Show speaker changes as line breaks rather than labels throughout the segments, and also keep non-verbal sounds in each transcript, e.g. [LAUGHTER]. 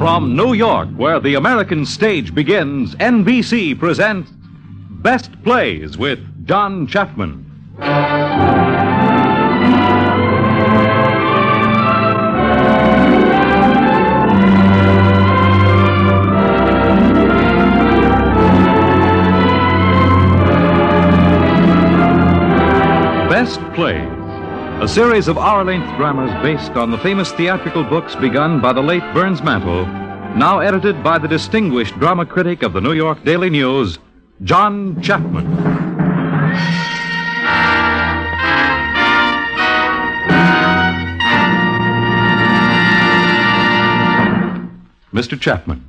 From New York, where the American stage begins, NBC presents Best Plays with John Chapman. Best Plays, a series of hour length dramas based on the famous theatrical books begun by the late Burns Mantle, now edited by the distinguished drama critic of the New York Daily News, John Chapman. Mr. Chapman.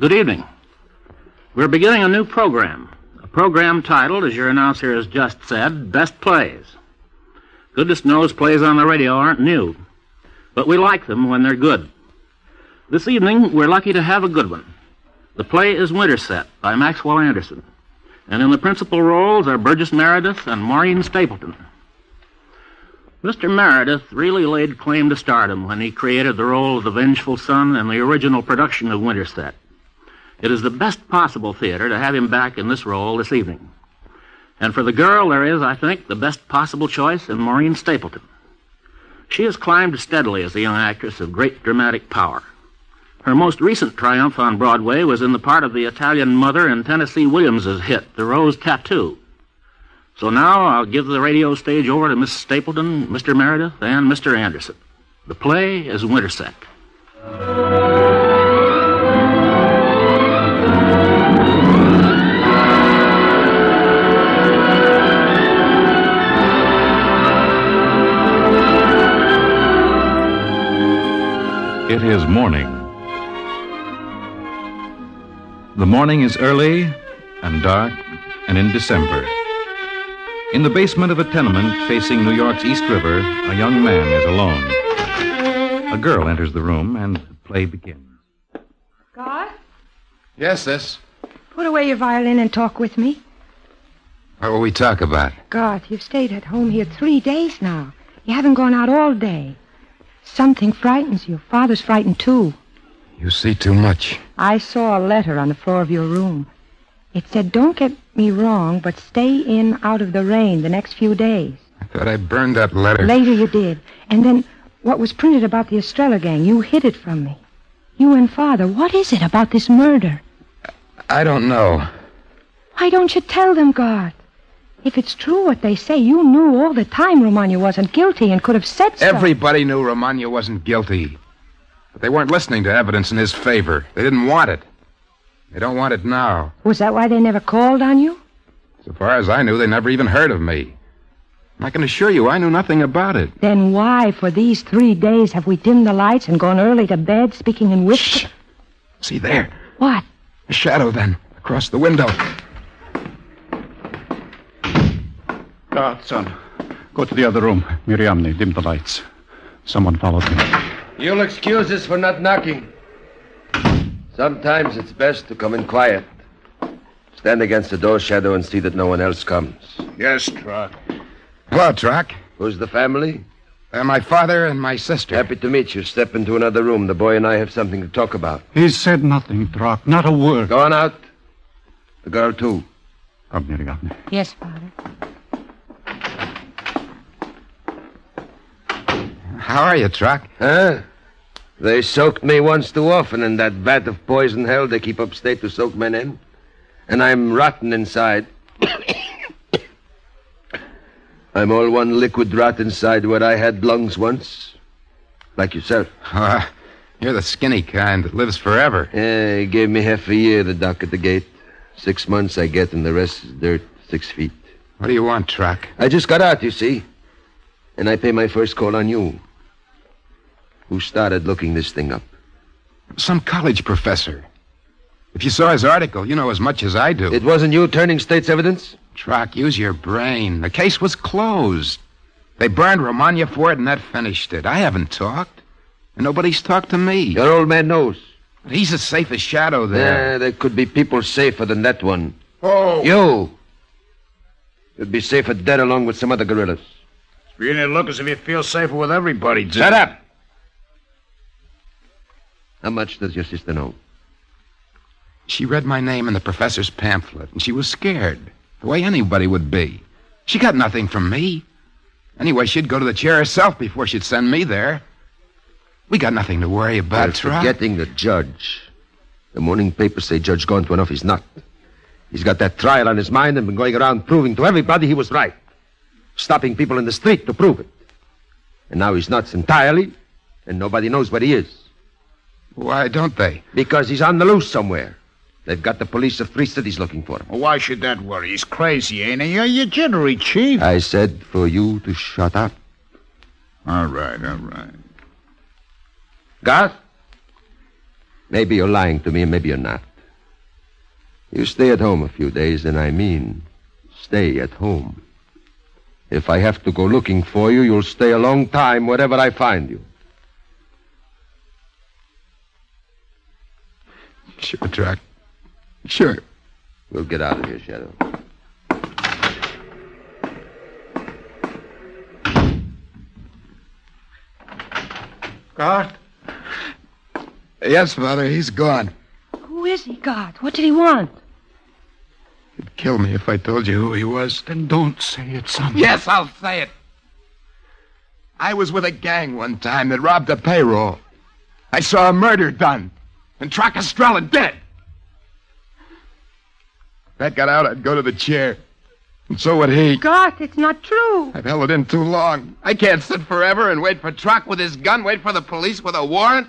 Good evening. We're beginning a new program. A program titled, as your announcer has just said, Best Plays. Goodness knows plays on the radio aren't new, but we like them when they're good. This evening, we're lucky to have a good one. The play is Winterset by Maxwell Anderson, and in the principal roles are Burgess Meredith and Maureen Stapleton. Mr. Meredith really laid claim to stardom when he created the role of the vengeful son in the original production of Winterset. It is the best possible theater to have him back in this role this evening. And for the girl, there is, I think, the best possible choice in Maureen Stapleton. She has climbed steadily as a young actress of great dramatic power. Her most recent triumph on Broadway was in the part of the Italian mother in Tennessee Williams's hit, The Rose Tattoo. So now I'll give the radio stage over to Miss Stapleton, Mr. Meredith, and Mr. Anderson. The play is Winterset.
Is morning. The morning is early and dark and in December. In the basement of a tenement facing New York's East River, a young man is alone. A girl enters the room and the play begins.
Garth,
Yes, sis.
put away your violin and talk with me.
What will we talk about?
Garth, you've stayed at home here three days now. You haven't gone out all day. Something frightens you. Father's frightened too.
You see too much.
I saw a letter on the floor of your room. It said, Don't get me wrong, but stay in out of the rain the next few days.
I thought I burned that letter.
Later you did. And then what was printed about the Estrella gang, you hid it from me. You and Father, what is it about this murder?
I don't know.
Why don't you tell them, Garth? If it's true what they say, you knew all the time Romagna wasn't guilty and could have said so.
Everybody knew Romagna wasn't guilty. But they weren't listening to evidence in his favor. They didn't want it. They don't want it now.
Was that why they never called on you?
So far as I knew, they never even heard of me. I can assure you, I knew nothing about it.
Then why, for these three days, have we dimmed the lights and gone early to bed, speaking in whispers?
See there,
What?
a shadow then, across the window.
Garth, son. Go to the other room. Miriamne, dim the lights. Someone followed me.
You'll excuse us for not knocking. Sometimes it's best to come in quiet. Stand against the door shadow and see that no one else comes.
Yes, Trock.
Hello, Trock.
Who's the family?
Uh, my father and my sister.
Happy to meet you. Step into another room. The boy and I have something to talk about.
He said nothing, Trock. Not a word.
Go on out. The girl, too.
Come, Miriamne.
Yes, Father.
How are you, Trock?
Huh? They soaked me once too often in that vat of poison hell they keep upstate to soak men in. And I'm rotten inside. [COUGHS] I'm all one liquid rot inside where I had lungs once. Like yourself.
Uh, [LAUGHS] you're the skinny kind that lives forever.
Yeah, he gave me half a year, the doc at the gate. Six months I get, and the rest is dirt, six feet.
What do you want, Trock?
I just got out, you see. And I pay my first call on you. Who started looking this thing up?
Some college professor. If you saw his article, you know as much as I do.
It wasn't you turning state's evidence?
Truck, use your brain. The case was closed. They burned Romagna for it, and that finished it. I haven't talked. And nobody's talked to me.
Your old man knows.
He's as safe as shadow there.
Yeah, there could be people safer than that one.
Oh!
You. You'd be safer dead along with some other gorillas.
Beginning to look as if you feel safer with everybody, Jim.
Shut up! How much does your sister know?
She read my name in the professor's pamphlet, and she was scared, the way anybody would be. She got nothing from me. Anyway, she'd go to the chair herself before she'd send me there. We got nothing to worry about,
You're
Trock.
forgetting the judge. The morning papers say Judge Gontuanoff is not. He's got that trial on his mind and been going around proving to everybody he was right. Stopping people in the street to prove it. And now he's nuts entirely, and nobody knows where he is.
Why don't they?
Because he's on the loose somewhere. They've got the police of three cities looking for him.
Why should that worry? He's crazy, ain't he? You're, you're jittery, Chief.
I said for you to shut up.
All right, all right.
Garth? Maybe you're lying to me, and maybe you're not. You stay at home a few days, and I mean stay at home. If I have to go looking for you, you'll stay a long time wherever I find you.
Sure, Trock. Sure.
We'll get out of here, Shadow.
Garth?
Yes, Father, he's gone.
Who is he, Garth? What did he want?
He'd kill me if I told you who he was.
Then don't say it, son.
Yes, I'll say it. I was with a gang one time that robbed a payroll. I saw a murder done, and Trock Estrella dead. If that got out, I'd go to the chair. And so would he.
Garth, it's not true.
I've held it in too long. I can't sit forever and wait for Trock with his gun, wait for the police with a warrant.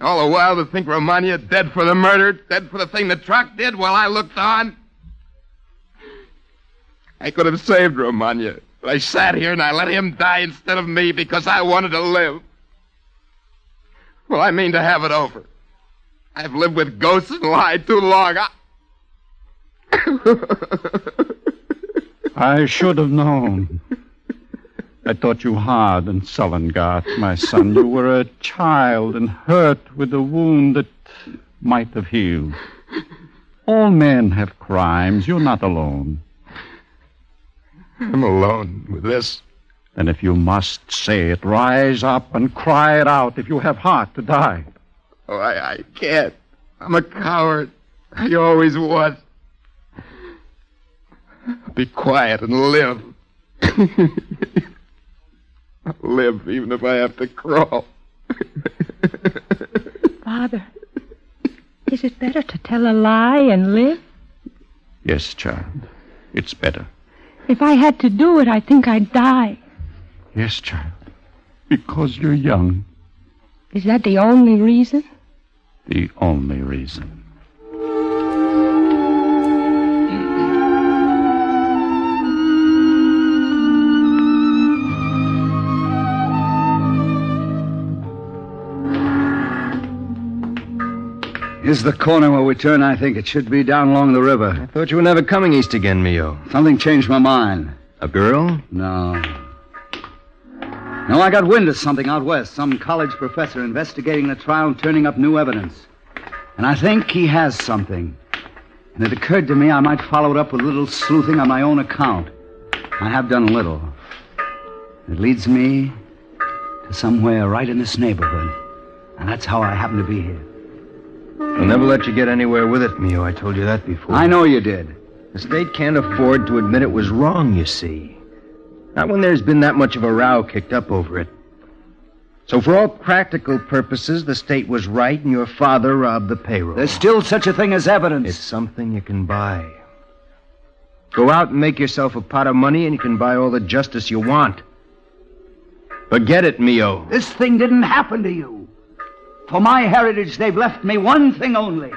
All the while to think Romagna dead for the murder, dead for the thing that Trock did while I looked on. I could have saved Romagna. But I sat here and I let him die instead of me because I wanted to live. Well, I mean to have it over. I've lived with ghosts and lied too long. I... [LAUGHS]
I should have known. I thought you hard and sullen, Garth, my son. You were a child and hurt with a wound that might have healed. All men have crimes. You're not alone.
I'm alone with this.
And if you must say it, rise up and cry it out if you have heart to die.
Oh, I, I can't. I'm a coward. I always was. Be quiet and live. [LAUGHS] Live even if I have to crawl. [LAUGHS]
Father, is it better to tell a lie and live?
Yes, child. It's better.
If I had to do it, I think I'd die.
Yes, child. Because you're young.
Is that the only reason?
The only reason.
Is the corner where we turn. I think it should be down along the river.
I thought you were never coming east again, Mio.
Something changed my mind.
A girl?
No. No, I got wind of something out west. Some college professor investigating the trial and turning up new evidence. And I think he has something. And it occurred to me I might follow it up with a little sleuthing on my own account. I have done a little. It leads me to somewhere right in this neighborhood. And that's how I happen to be here.
I'll never let you get anywhere with it, Mio. I told you that before.
I know you did.
The state can't afford to admit it was wrong, you see. Not when there's been that much of a row kicked up over it. So, for all practical purposes, the state was right and your father robbed the payroll.
There's still such a thing as evidence.
It's something you can buy. Go out and make yourself a pot of money and you can buy all the justice you want. Forget it, Mio.
This thing didn't happen to you. For my heritage, they've left me one thing only,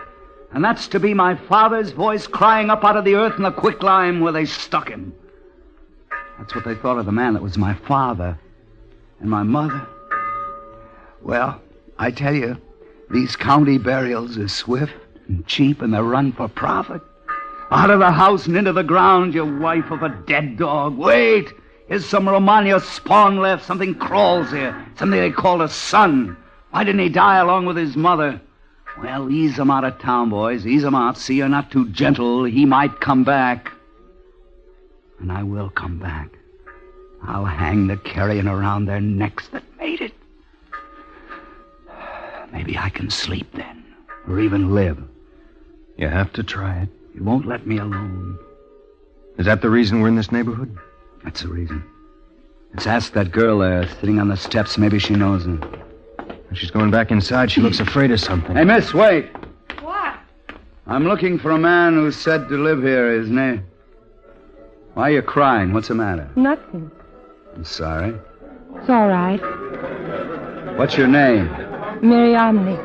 and that's to be my father's voice crying up out of the earth in the quicklime where they stuck him. That's what they thought of the man that was my father. And my mother. Well, I tell you, these county burials are swift and cheap, and they're run for profit. Out of the house and into the ground, you wife of a dead dog. Wait! Here's some Romagna spawn left. Something crawls here. Something they call a son. Why didn't he die along with his mother? Well, ease him out of town, boys. Ease him out. See, you're not too gentle. He might come back. And I will come back. I'll hang the carrion around their necks that made it. Maybe I can sleep then, or even live.
You have to try it.
You won't let me alone.
Is that the reason we're in this neighborhood?
That's the reason. Let's ask that girl there sitting on the steps. Maybe she knows him.
When she's going back inside, she looks afraid of something.
Hey, miss, wait.
What?
I'm looking for a man who's said to live here, isn't he? Why are you crying? What's the matter?
Nothing.
I'm sorry.
It's all right.
What's your name?
Miriamne.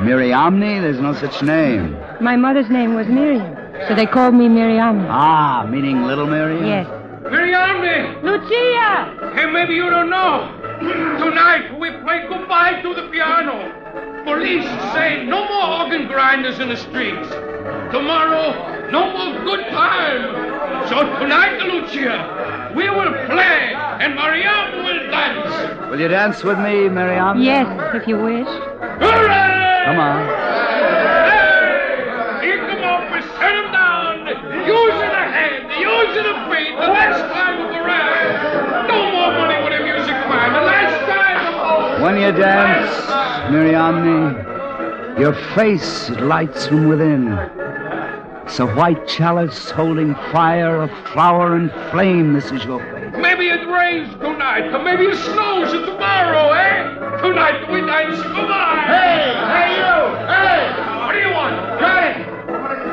Miriamne? There's no such name.
My mother's name was Miriam, so they called me Miriamne.
Ah, meaning Little Miriam?
Yes.
Miriamne!
Lucia!
Hey, maybe you don't know. Tonight we play goodbye to the piano. Police say no more organ grinders in the streets. Tomorrow, no more good time. So tonight, Lucia, we will play and Miriamne will dance.
Will you dance with me, Miriam?
Yes, if you wish.
Hooray!
Come on.
Hey! Here come up, we set him down. Using the hand, using the feet, the last time of the round. No more money with a music man. The last time.
When you dance, Miriamne, your face lights from within. It's a white chalice holding fire of flower and flame. This is your face.
Maybe it rains tonight, or maybe it snows tomorrow, eh? Tonight we dance goodbye.
Hey, hey, you! Hey!
What do you want?
Got!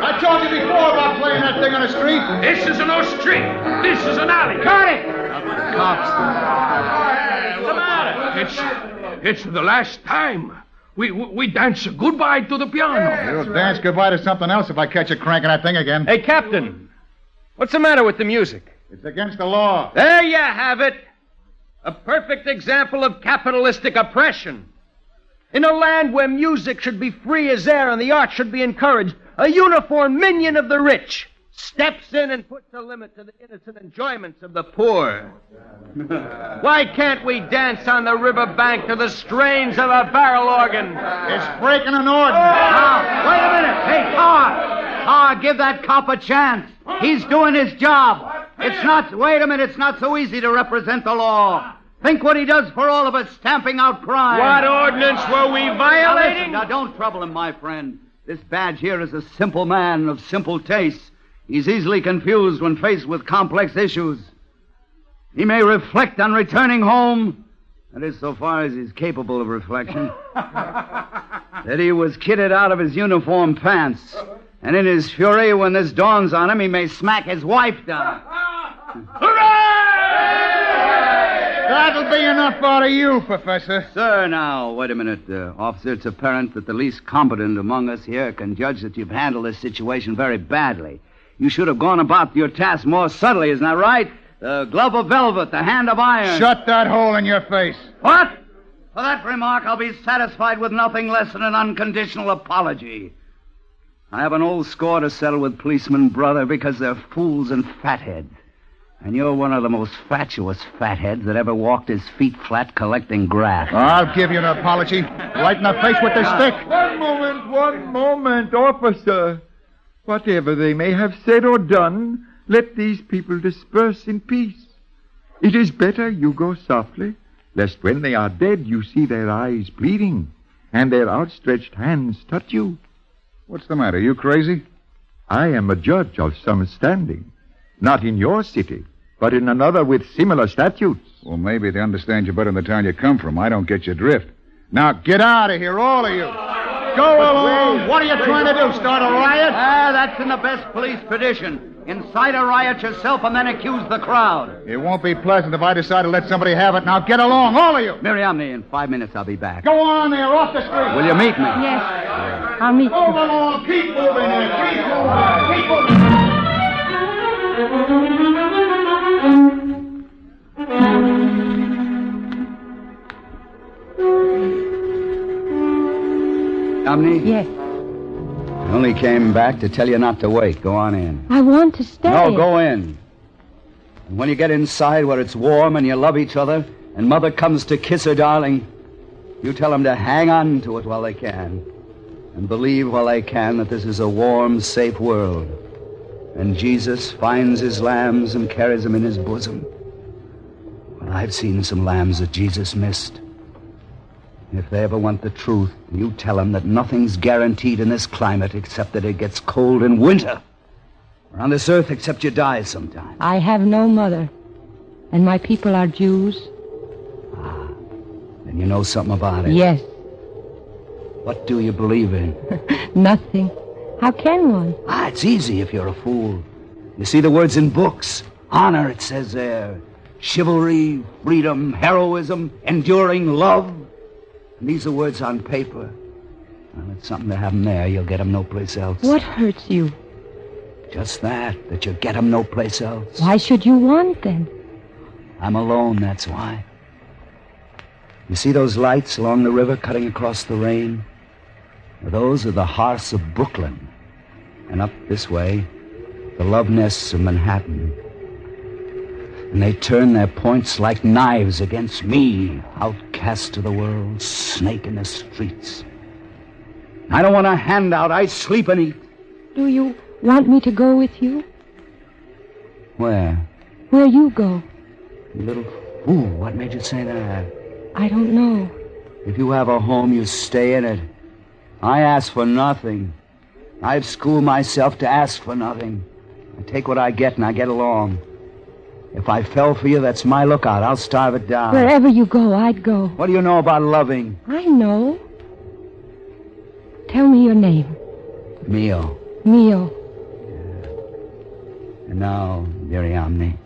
I told you before about playing that thing on the street.
This is no street. This is an alley. Got it.
Cops.
What's the matter? It's, it's the last time. We, we, we dance goodbye to the piano.
You'll dance goodbye to something else if I catch you cranking that thing again.
Hey, Captain. What's the matter with the music?
It's against the law.
There you have it. A perfect example of capitalistic oppression. In a land where music should be free as air and the arts should be encouraged, a uniform minion of the rich steps in and puts a limit to the innocent enjoyments of the poor. [LAUGHS] Why can't we dance on the riverbank to the strains of a barrel organ?
It's breaking an ordinance. Ah!
Now, wait a minute. Hey, Tar. Tar, give that cop a chance. He's doing his job. It's not, wait a minute, it's not so easy to represent the law. Think what he does for all of us, stamping out crime.
What ordinance were we
Now, listen,
violating?
now, don't trouble him, my friend. This badge here is a simple man of simple tastes. He's easily confused when faced with complex issues. He may reflect on returning home, that is, so far as he's capable of reflection, [LAUGHS] that he was kitted out of his uniform pants. And in his fury, when this dawns on him, he may smack his wife down. [LAUGHS]
That'll be enough out of you, Professor.
Sir, now, wait a minute, uh, officer. It's apparent that the least competent among us here can judge that you've handled this situation very badly. You should have gone about your task more subtly, isn't that right? The glove of velvet, the hand of iron.
Shut that hole in your face.
What? For that remark, I'll be satisfied with nothing less than an unconditional apology. I have an old score to settle with policemen, brother, because they're fools and fatheads. And you're one of the most fatuous fatheads that ever walked his feet flat collecting grass.
I'll give you an apology. Right in the face with this stick.
One moment, one moment, officer. Whatever they may have said or done, let these people disperse in peace. It is better you go softly, lest when they are dead you see their eyes bleeding and their outstretched hands touch you.
What's the matter? You crazy?
I am a judge of some standing, not in your city, but in another with similar statutes.
Well, maybe they understand you better in the town you come from. I don't get your drift. Now get out of here, all of you. Go along. What are you trying to do? Start a riot?
Ah, that's in the best police tradition. Incite a riot yourself and then accuse the crowd.
It won't be pleasant if I decide to let somebody have it. Now get along, all of you.
Miriamne, in five minutes I'll be back.
Go on there, off the street.
Will you meet me?
Yes. I'll meet
Move
you.
along. Keep moving there. Keep moving. Keep moving.
Omni?
Yes.
I only came back to tell you not to wait. Go on in.
I want to stay.
No, go in. And when you get inside where it's warm and you love each other, and Mother comes to kiss her darling, you tell them to hang on to it while they can. And believe while they can that this is a warm, safe world. And Jesus finds his lambs and carries them in his bosom. Well, I've seen some lambs that Jesus missed. If they ever want the truth, you tell them that nothing's guaranteed in this climate except that it gets cold in winter. Or on this earth except you die sometime.
I have no mother, and my people are Jews.
Ah, and you know something about it.
Yes,
What do you believe in? [LAUGHS]
nothing. How can one?
Ah, it's easy if you're a fool. You see the words in books. Honor, it says there. Chivalry, freedom, heroism, enduring love. And these are words on paper. Well, it's something to have 'em there. You'll get 'em no place else.
What hurts you?
Just that, that you get 'em no place else.
Why should you want them?
I'm alone, that's why. You see those lights along the river cutting across the rain? Those are the hearths of Brooklyn. And up this way, the love nests of Manhattan. And they turn their points like knives against me, outcast to the world, snake in the streets. I don't want a handout. I sleep and eat.
Do you want me to go with you?
Where?
Where you go?
You little fool. What made you say that?
I don't know.
If you have a home, you stay in it. I ask for nothing. I've schooled myself to ask for nothing. I take what I get and I get along. If I fell for you, that's my lookout. I'll starve it down.
Wherever you go, I'd go.
What do you know about loving?
I know. Tell me your name.
Mio.
Mio.
And now, Miriamne.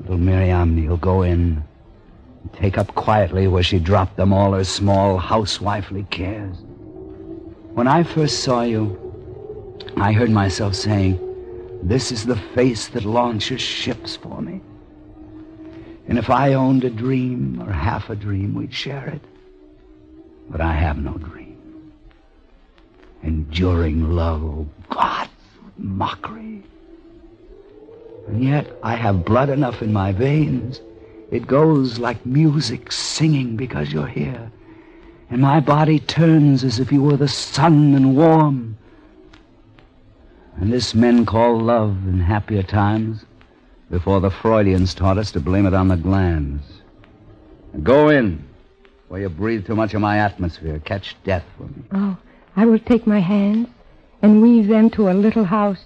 Little Miriamne will go in and take up quietly where she dropped them all her small housewifely cares. When I first saw you, I heard myself saying, This is the face that launches ships for me. And if I owned a dream or half a dream, we'd share it. But I have no dream. Enduring love, oh God, mockery. And yet I have blood enough in my veins. It goes like music singing because you're here. And my body turns as if you were the sun and warm. And this men call love in happier times before the Freudians taught us to blame it on the glands. Go in, where you breathe too much of my atmosphere. Catch death for me.
Oh, I will take my hands and weave them to a little house,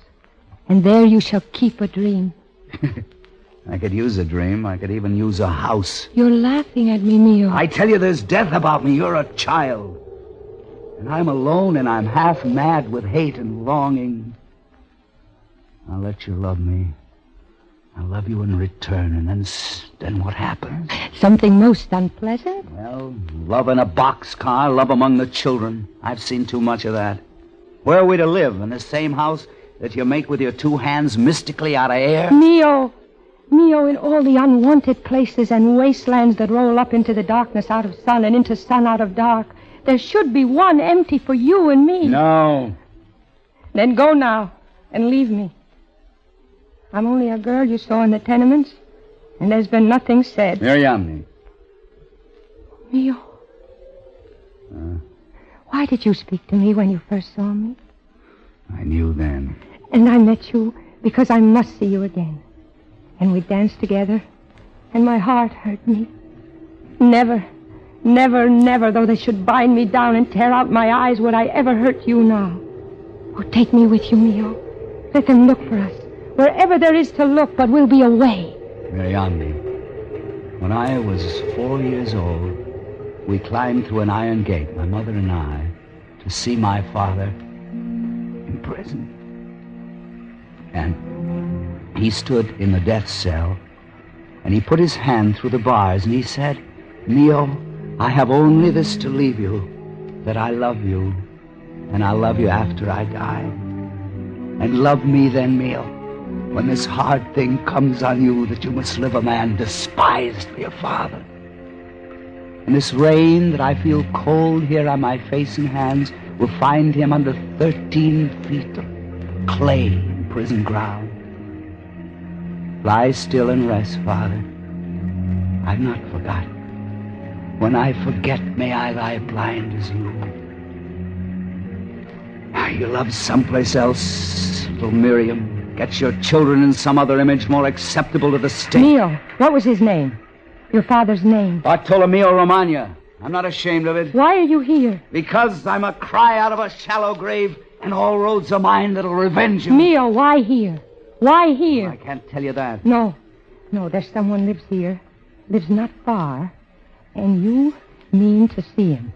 and there you shall keep a dream. [LAUGHS]
I could use a dream. I could even use a house.
You're laughing at me, Mio.
I tell you, there's death about me. You're a child. And I'm alone, and I'm half mad with hate and longing. I'll let you love me. I'll love you in return, and then, then what happens?
Something most unpleasant?
Well, love in a boxcar, love among the children. I've seen too much of that. Where are we to live? In the same house that you make with your two hands mystically out of air?
Mio! Mio, in all the unwanted places and wastelands that roll up into the darkness out of sun and into sun out of dark, there should be one empty for you and me.
No.
Then go now and leave me. I'm only a girl you saw in the tenements, and there's been nothing said.
Miriamne.
Mio.
Uh,
Why did you speak to me when you first saw me?
I knew then.
And I met you because I must see you again. And we danced together, and my heart hurt me. Never, never, never, though they should bind me down and tear out my eyes, would I ever hurt you now. Oh, take me with you, Mio. Let them look for us. Wherever there is to look, but we'll be away.
Miriamne, when I was four years old, we climbed through an iron gate, my mother and I, to see my father in prison. And he stood in the death cell, and he put his hand through the bars, and he said, Mio, I have only this to leave you, that I love you, and I'll love you after I die. And love me then, Mio, when this hard thing comes on you that you must live a man despised for your father. And this rain that I feel cold here on my face and hands will find him under 13 feet of clay in prison ground. Lie still and rest, Father. I've not forgotten. When I forget, may I lie blind as you. Ah, You love someplace else, little Miriam. Get your children in some other image more acceptable to the state.
Mio, what was his name? Your father's name.
Bartolomeo Romagna. I'm not ashamed of it.
Why are you here?
Because I'm a cry out of a shallow grave, and all roads are mine that'll revenge you.
Mio, why here? Why here?
I can't tell you that.
No. No, there's someone lives here. Lives not far. And you mean to see him.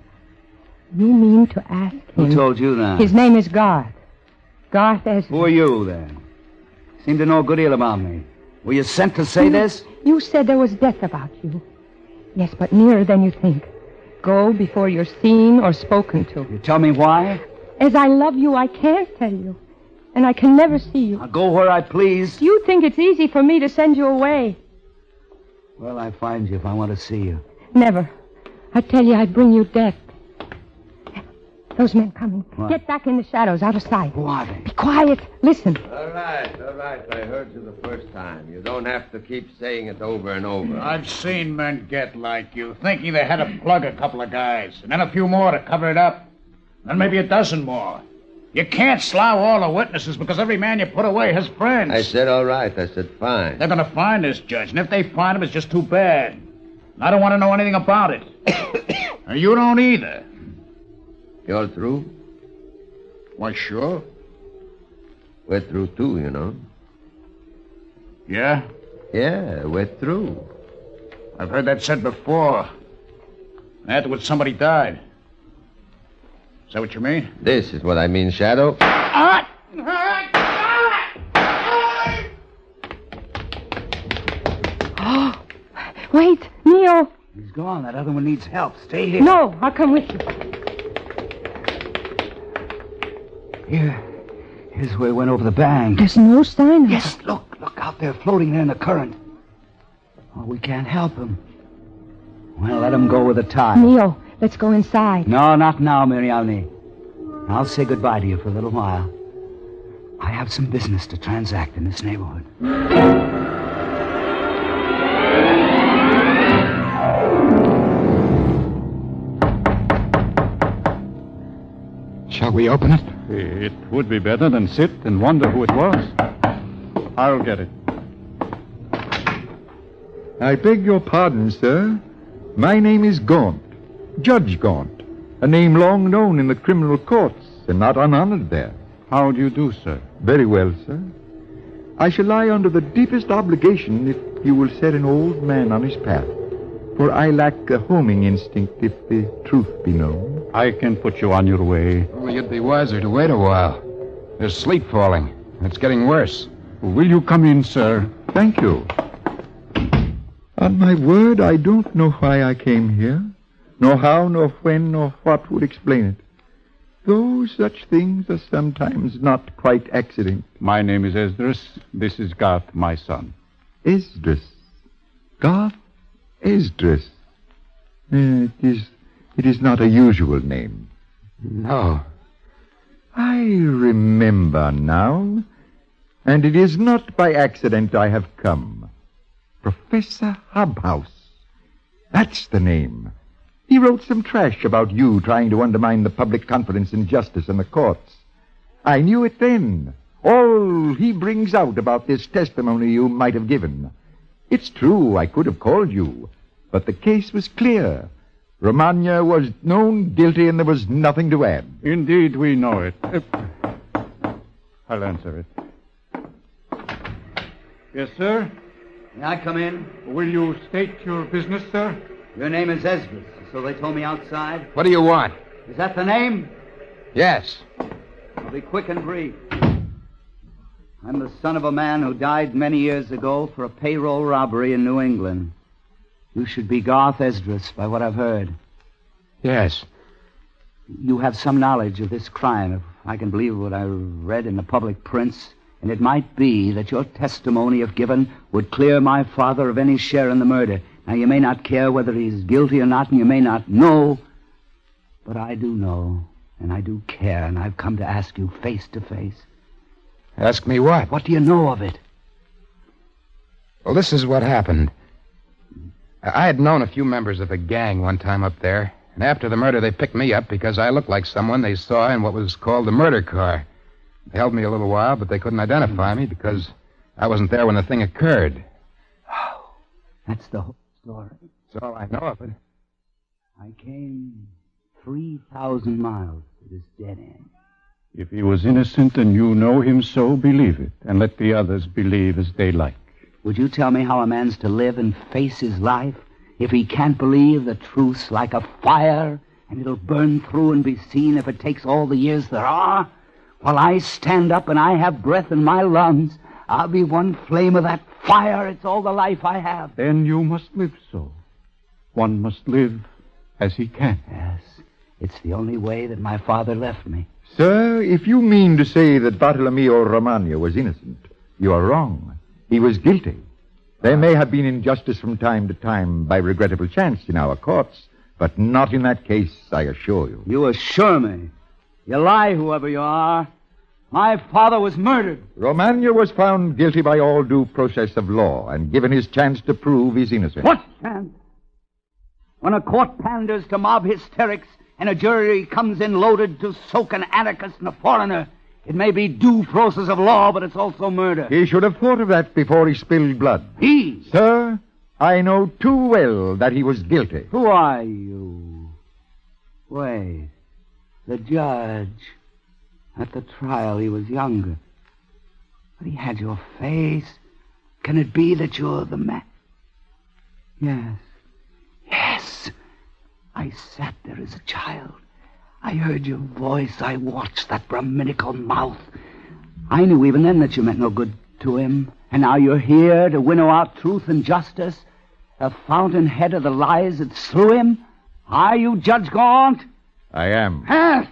You mean to ask him.
Who told you that?
His name is Garth. Garth as.
Who are you, then? Seem to know a good deal about me. Were you sent to say
You-
this?
You said there was death about you. Yes, but nearer than you think. Go before you're seen or spoken to.
You tell me why?
As I love you, I can't tell you. And I can never see you.
I'll go where I please.
You think it's easy for me to send you away.
Well, I find you if I want to see you.
Never. I tell you, I'd bring you death. Those men coming.
What?
Get back in the shadows, out of sight.
Who are they?
Be quiet. Listen.
All right, all right. I heard you the first time. You don't have to keep saying it over and over.
I've seen men get like you, thinking they had to plug a couple of guys, and then a few more to cover it up, And then maybe a dozen more. You can't slough all the witnesses because every man you put away has friends.
I said all right. I said fine.
They're going to find this judge, and if they find him, it's just too bad. I don't want to know anything about it. [COUGHS] You don't either.
You're through?
Why, sure.
We're through too, you know.
Yeah?
Yeah, we're through.
I've heard that said before. Afterwards, somebody died. Is that what you mean?
This is what I mean, Shadow. Ah!
Oh, [GASPS] wait, Neil.
He's gone. That other one needs help. Stay here.
No, I'll come with you.
Here. Here's where he went over the bank.
There's no sign of
Yes, look. Look out there, floating there in the current. Oh, we can't help him. Well, let him go with the tide.
Neil, let's go inside.
No, not now, Miriamne. I'll say goodbye to you for a little while. I have some business to transact in this neighborhood.
Shall we open it?
It would be better than sit and wonder who it was. I'll get it.
I beg your pardon, sir. My name is Gaunt, Judge Gaunt, a name long known in the criminal courts and not unhonored there.
How do you do, sir?
Very well, sir. I shall lie under the deepest obligation if you will set an old man on his path. For I lack a homing instinct, if the truth be known.
I can put you on your way.
Only you'd be wiser to wait a while. There's sleet falling. It's getting worse.
Will you come in, sir?
Thank you. On my word, I don't know why I came here, nor how, nor when, nor what would explain it. Though such things are sometimes not quite accident.
My name is Esdras. This is Garth, my son.
Esdras. Garth Esdras. Eh, It is, it is not a usual name.
No.
I remember now. And it is not by accident I have come. Professor Hobhouse. That's the name. He wrote some trash about you trying to undermine the public confidence in justice and the courts. I knew it then. All he brings out about this testimony you might have given. It's true, I could have called you, but the case was clear. Romagna was known guilty and there was nothing to add.
Indeed, we know it. Uh, I'll answer it. Yes, sir.
May I come in?
Will you state your business, sir?
Your name is Esdras, so they told me outside.
What do you want?
Is that the name?
Yes.
I'll be quick and brief. I'm the son of a man who died many years ago for a payroll robbery in New England. You should be Garth Esdras, by what I've heard.
Yes.
You have some knowledge of this crime, if I can believe what I read in the public prints. And it might be that your testimony, if given, would clear my father of any share in the murder. Now, you may not care whether he's guilty or not, and you may not know. But I do know, and I do care, and I've come to ask you face to face.
Ask me what?
What do you know of it?
Well, this is what happened. I I had known a few members of a gang one time up there, and after the murder, they picked me up because I looked like someone they saw in what was called the murder car. They held me a little while, but they couldn't identify me because I wasn't there when the thing occurred.
Oh, [SIGHS] That's the whole story.
That's all I know of it.
I came 3,000 miles to this dead end.
If he was innocent and you know him so, believe it, and let the others believe as they like.
Would you tell me how a man's to live and face his life if he can't believe the truth's like a fire and it'll burn through and be seen if it takes all the years there are? While I stand up and I have breath in my lungs, I'll be one flame of that fire. It's all the life I have.
Then you must live so. One must live as he can.
Yes, it's the only way that my father left me.
Sir, if you mean to say that Bartolomeo Romagna was innocent, you are wrong. He was guilty. There may have been injustice from time to time by regrettable chance in our courts, but not in that case, I assure you.
You assure me. You lie, whoever you are. My father was murdered.
Romagna was found guilty by all due process of law and given his chance to prove his innocence.
What chance? When a court panders to mob hysterics and a jury comes in loaded to soak an anarchist and a foreigner, it may be due process of law, but it's also murder.
He should have thought of that before he spilled blood.
He?
Sir, I know too well that he was guilty.
Who are you? Wait. The judge. At the trial, he was younger. But he had your face. Can it be that you're the man? Yes. Yes. I sat there as a child. I heard your voice. I watched that Brahminical mouth. I knew even then that you meant no good to him. And now you're here to winnow out truth and justice, a fountainhead of the lies that slew him. Are you, Judge Gaunt?
I am.
Yes.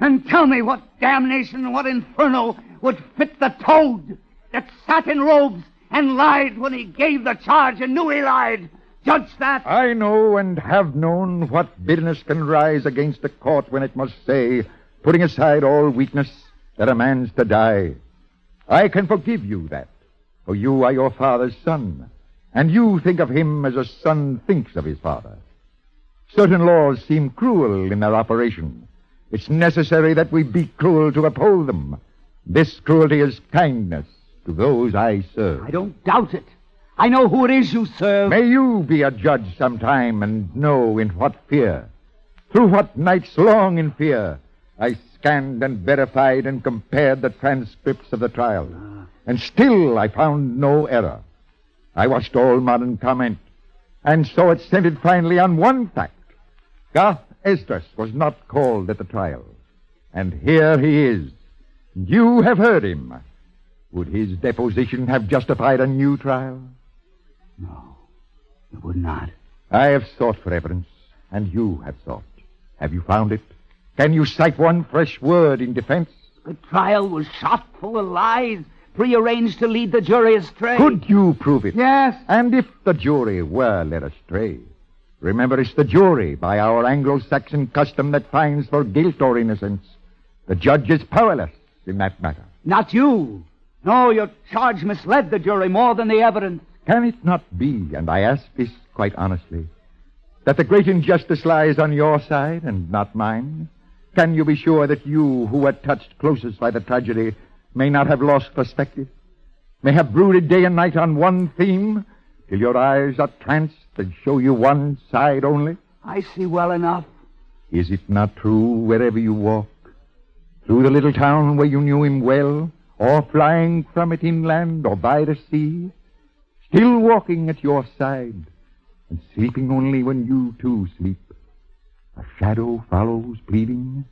And tell me what damnation, what inferno would fit the toad that sat in robes and lied when he gave the charge and knew he lied. Judge that.
I know and have known what bitterness can rise against a court when it must say, putting aside all weakness, that a man's to die. I can forgive you that, for you are your father's son, and you think of him as a son thinks of his father. Certain laws seem cruel in their operation. It's necessary that we be cruel to uphold them. This cruelty is kindness to those I serve.
I don't doubt it. I know who it is you serve.
May you be a judge sometime and know in what fear, through what nights long in fear, I scanned and verified and compared the transcripts of the trial. Ah. And still I found no error. I watched all modern comment, and so it centered finally on one fact. Garth Esdras was not called at the trial. And here he is. You have heard him. Would his deposition have justified a new trial?
No, it would not.
I have sought for evidence, and you have sought. Have you found it? Can you cite one fresh word in defense?
The trial was shot full of lies, prearranged to lead the jury astray.
Could you prove it?
Yes.
And if the jury were led astray, remember it's the jury, by our Anglo-Saxon custom, that finds for guilt or innocence. The judge is powerless in that matter.
Not you. No, your charge misled the jury more than the evidence.
Can it not be, and I ask this quite honestly, that the great injustice lies on your side and not mine? Can you be sure that you, who were touched closest by the tragedy, may not have lost perspective? May have brooded day and night on one theme, till your eyes are tranced and show you one side only?
I see well enough.
Is it not true wherever you walk? Through the little town where you knew him well, or flying from it inland or by the sea, still walking at your side, and sleeping only when you too sleep. A shadow follows pleading,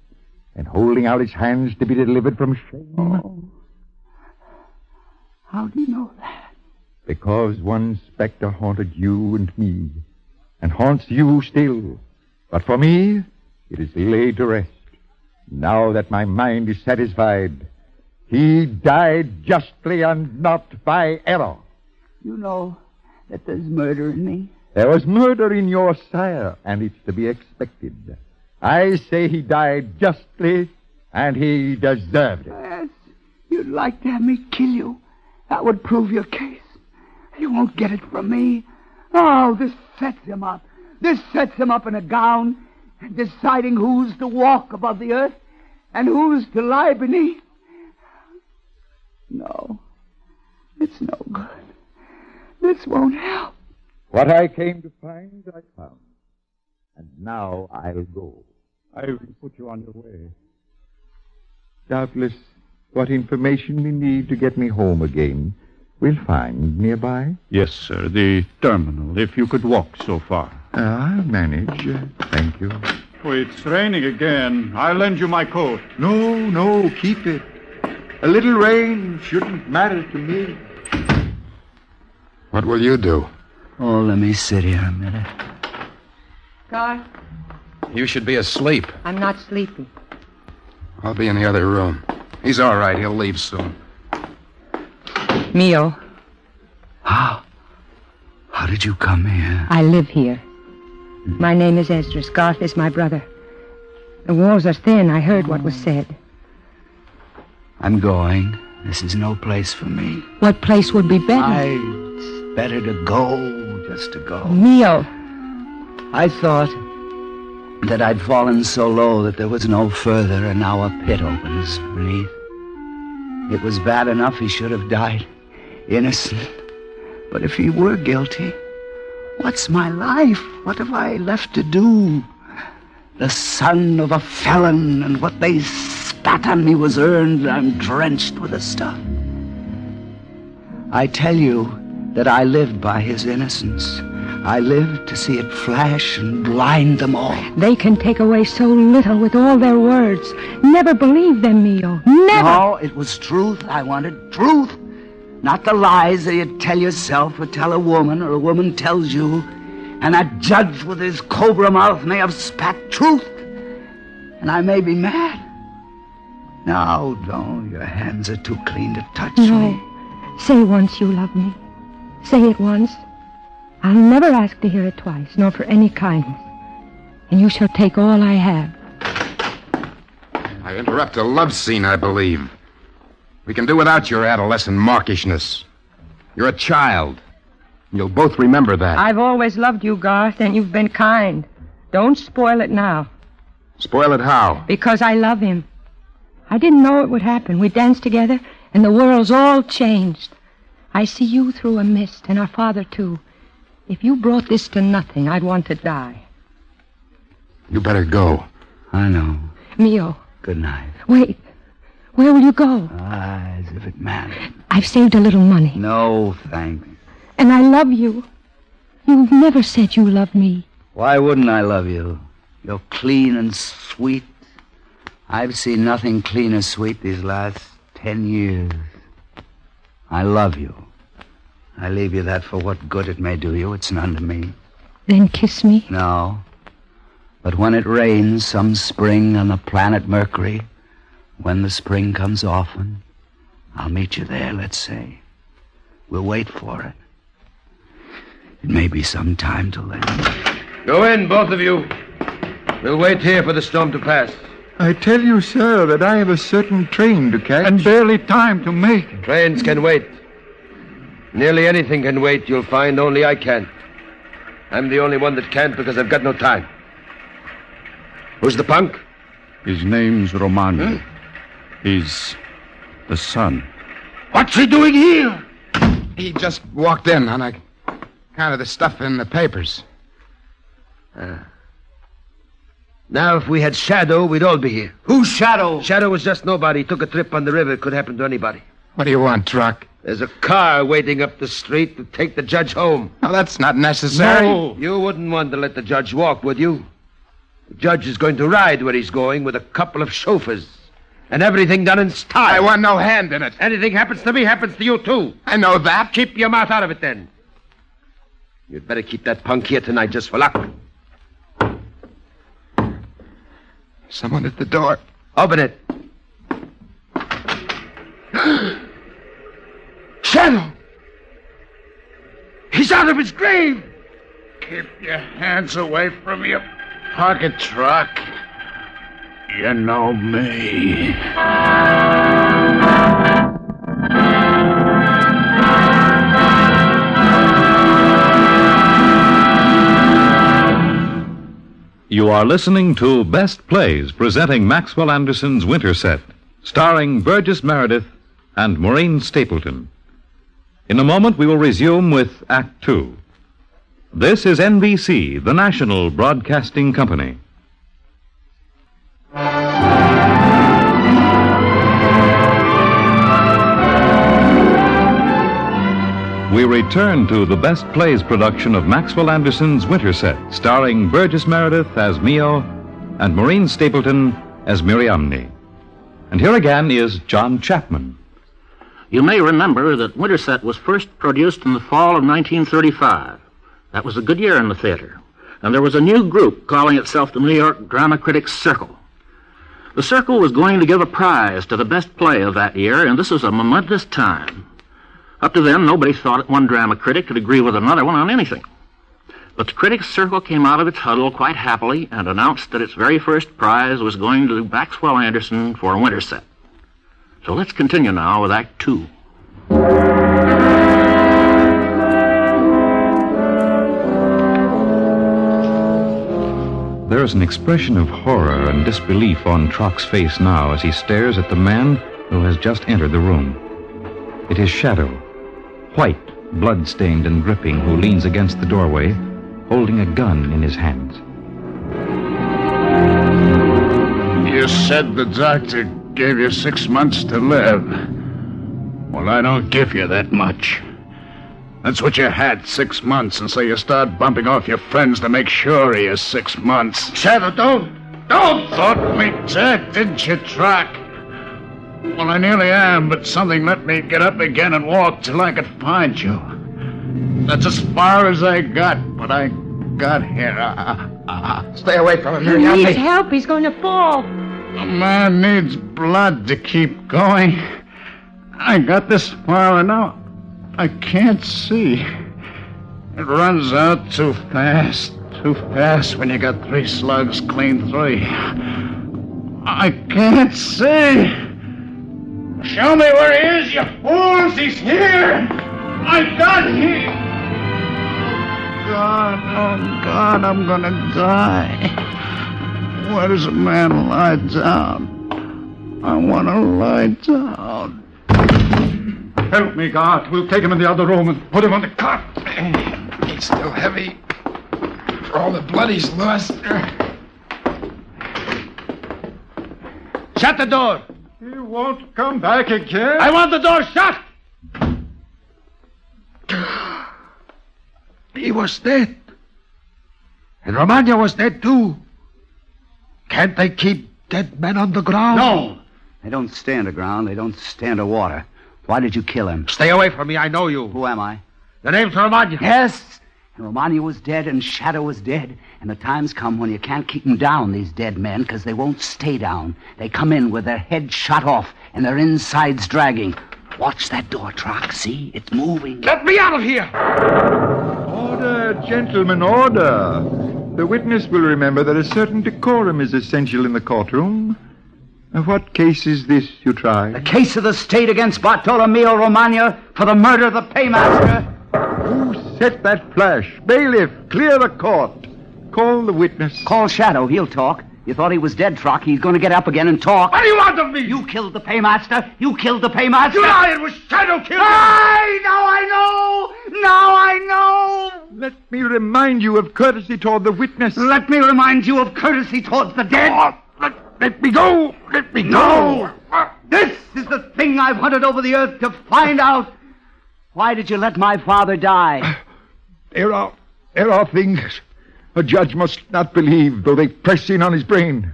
and holding out its hands to be delivered from shame.
Oh. How do you know that?
Because one specter haunted you and me, and haunts you still. But for me, it is laid to rest. Now that my mind is satisfied, he died justly and not by error.
You know that there's murder in me.
There was murder in your sire, and it's to be expected. I say he died justly, and he deserved it.
Yes, you'd like to have me kill you. That would prove your case. You won't get it from me. Oh, this sets him up. This sets him up in a gown, deciding who's to walk above the earth and who's to lie beneath. No, it's no good. This won't help.
What I came to find, I found.
And now I'll go.
I will put you on your way.
Doubtless, what information we need to get me home again, we'll find nearby.
Yes, sir. The terminal, if you could walk so far.
I'll manage. Uh, thank you.
Oh, it's raining again. I'll lend you my coat.
No, no, keep it. A little rain shouldn't matter to me.
What will you do?
Oh, let me sit here a minute.
Garth,
You should be asleep.
I'm not sleepy.
I'll be in the other room. He's all right. He'll leave soon.
Mio,
How? How did you come here?
I live here. My name is Esdras. Garth is my brother. The walls are thin. I heard what was said.
I'm going. This is no place for me.
What place would be better?
I, it's better to go, just to go.
Mio,
I thought that I'd fallen so low that there was no further, and now a pit opens beneath. It was bad enough he should have died, innocent. But if he were guilty, what's my life? What have I left to do? The son of a felon, and what they spat on me was earned. I'm drenched with the stuff. I tell you that I lived by his innocence. I lived to see it flash and blind them all.
they can take away so little with all their words. Never believe them, Mio. Never.
No, it was truth. I wanted truth. Not the lies that you tell yourself or tell a woman or a woman tells you. And that judge with his cobra mouth may have spat truth. And I may be mad. Now, don't. Your hands are too clean to touch
No.
me.
Say once you love me. Say it once. I'll never ask to hear it twice, nor for any kindness. And you shall take all I have.
I interrupt a love scene, I believe. We can do without your adolescent mawkishness. You're a child. You'll both remember that.
I've always loved you, Garth, and you've been kind. Don't spoil it now,
Spoil it how?
because I love him. I didn't know it would happen. We danced together, and the world's all changed. I see you through a mist, and our father, too. If you brought this to nothing, I'd want to die.
You better go.
I know.
Mio,
Good night.
wait. Where will you go?
Ah, as if it mattered.
I've saved a little money,
No, thanks.
and I love you. You've never said you love me.
Why wouldn't I love you? You're clean and sweet. I've seen nothing clean or sweet these last ten years. I love you. I leave you that for what good it may do you. It's none to me.
Then kiss me.
No. But when it rains some spring on the planet Mercury, when the spring comes often, I'll meet you there, let's say. We'll wait for it. It may be some time till then.
Go in, both of you. We'll wait here for the storm to pass.
I tell you, sir, that I have a certain train to catch.
And barely time to make.
Trains can wait. Nearly anything can wait, you'll find. Only I can't. I'm the only one that can't because I've got no time. Who's the punk?
His name's Romagna. Hmm? He's the son.
What's he doing here?
He just walked in on account of the stuff in the papers.
Uh, Now, if we had Shadow, we'd all be here.
Who's Shadow?
Shadow was just nobody. He took a trip on the river. It could happen to anybody.
What do you want, Trock?
There's a car waiting up the street to take the judge home.
Oh, that's not necessary. No.
You wouldn't want to let the judge walk, would you? The judge is going to ride where he's going with a couple of chauffeurs. And everything done in style.
I want no hand in it.
Anything happens to me happens to you, too.
I know that.
Keep your mouth out of it, then. You'd better keep that punk here tonight just for luck.
Someone at the door.
Open it. [GASPS] Shadow! He's out of his grave!
Keep your hands away from your pocket Trock. You know me.
You are listening to Best Plays, presenting Maxwell Anderson's Winterset, starring Burgess Meredith and Maureen Stapleton. In a moment, we will resume with Act Two. This is NBC, the national broadcasting company. We return to the Best Plays production of Maxwell Anderson's Winterset, starring Burgess Meredith as Mio and Maureen Stapleton as Miriamne. And here again is John Chapman.
You may remember that Winterset was first produced in the fall of 1935. That was a good year in the theater. And there was a new group calling itself the New York Drama Critics Circle. The Circle was going to give a prize to the best play of that year, and this was a momentous time. Up to then, nobody thought one drama critic could agree with another one on anything. But the Critics Circle came out of its huddle quite happily and announced that its very first prize was going to Maxwell Anderson for Winterset. So let's continue now with Act Two.
There is an expression of horror and disbelief on Trock's face now as he stares at the man who has just entered the room. It is Shadow, white, blood-stained and dripping, who leans against the doorway, holding a gun in his hands.
You said the doctor gave you six months to live. Well, I don't give you that much. That's what you had, six months, and so you start bumping off your friends to make sure he your six months.
Shadow, don't! Don't!
Thought me dead, didn't you, Trock? Well, I nearly am, but something let me get up again and walk till I could find you. That's as far as I got, but I got here. Uh, uh, stay away from him,
He
Miriamne.
needs help. He's going to fall.
A man needs blood to keep going. I got this far and now I can't see. It runs out too fast, too fast when you got three slugs clean through. I can't see.
Show me where he is, you fools! He's here! I've got him!
God, oh God, I'm gonna die. Where does a man lie down? I wanna lie down.
Help me, God. We'll take him in the other room and put him on the cot.
He's still heavy. For all the blood he's lost.
Shut the door!
He won't come back again.
I want the door shut!
He was dead. And Romagna was dead too. Can't they keep dead men on the ground?
No. They don't stay underground. They don't stay under water. Why did you kill him?
Stay away from me. I know you.
Who am I?
The name's Romagna.
Yes. And Romagna was dead, and Shadow was dead. And the time's come when you can't keep them down, these dead men, because they won't stay down. They come in with their heads shot off and their insides dragging. Watch that door, Trock. See? It's moving.
Let me out of here!
Order, gentlemen, order. The witness will remember that a certain decorum is essential in the courtroom. What case is this you try?
The case of the state against Bartolomeo Romagna for the murder of the paymaster.
Who set that flash? Bailiff, clear the court. Call the witness.
Call Shadow. He'll talk. You thought he was dead, Trock. He's going to get up again and talk.
What do you want of me?
You killed the paymaster. You killed the paymaster.
You lie! It was Shadow killed!
I now I know. Now I know.
Let me remind you of courtesy toward the witness.
Let me remind you of courtesy towards the dead.
Oh, let, let me go! Let me
No.
go!
This is the thing I've hunted over the earth to find out. Why did you let my father die? [SIGHS]
There are, there are things a judge must not believe, though they press in on his brain.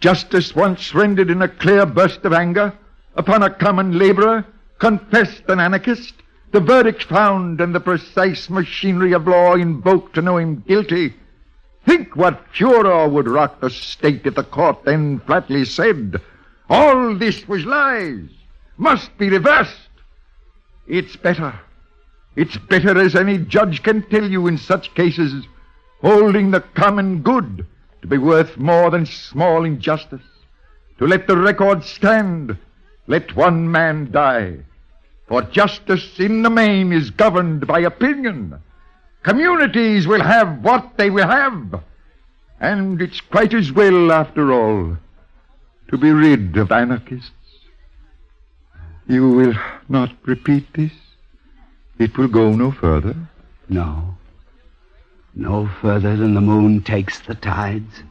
Justice once rendered in a clear burst of anger upon a common laborer, confessed an anarchist, the verdict found and the precise machinery of law invoked to know him guilty. Think what furor would rock the state if the court then flatly said, all this was lies, must be reversed. It's better. It's better, as any judge can tell you in such cases, holding the common good to be worth more than small injustice. To let the record stand, let one man die. For justice in the main is governed by opinion. Communities will have what they will have. And it's quite as well, after all, to be rid of anarchists. You will not repeat this? It will go no further?
No. No further than the moon takes the tides.